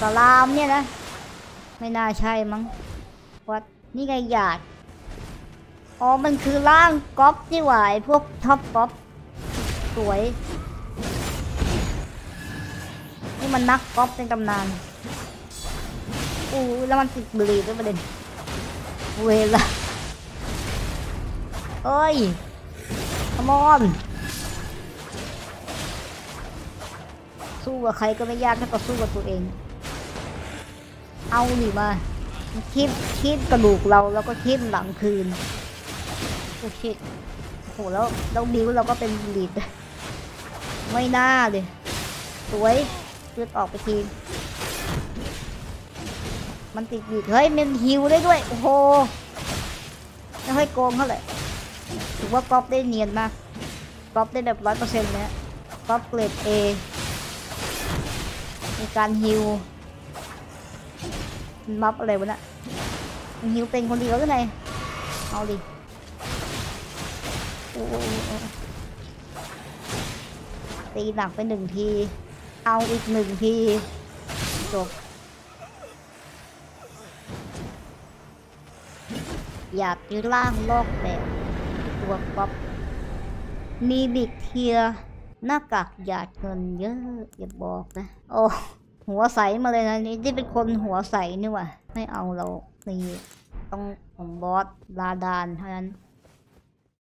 สลามเนี่ยนะ ไม่น่าใช่มั้งวัดนี่ไงหยาดอ๋อ มันคือร่างก๊อปนี่หว่าไอพวกท็อปก๊อปสวย นี่มันนักก๊อปในตำนานอู้แล้วมันติดบุหรี่ด้วยประเด็นเวลาเอ้ยขมอนสู้กับใครก็ไม่ยากแค่ต่อสู้กับตัวเอง เอาหนิมาคิดคิดกระดูกเราแล้วก็คิดหลังคืนโอ้ชิดโหแล้วแล้วบิวเราก็เป็นลีดไม่น่าเลยสวยเลือดออกไปทีมันติดบีดเฮ้ยมันฮิวได้ด้วยโอ้โหไม่ค่อยโกงเท่าไหร่ถือว่าก๊อปได้เนียนมากก๊อปได้แบบร้อยเปอร์เซ็นต์เลยนะก๊อปเกรดเอมีการฮิว มัฟอะไรวะน่ะฮิวเป็นคนเดียวหรือไงเอาดิตีหนักไปหนึ่งที เอาอีกหนึ่งที จบ อยากจะล่างโลกแบบตัวก๊อปมีบิกเทียร์หน้ากากหยาดเงินเยอะ อย่าบอกนะ โอ้ หัวใสมาเลยนะนี่ที่เป็นคนหัวใสนี่ว่ะไม่เอาเรานี่ต้องของบอสลาดานเท่านั้น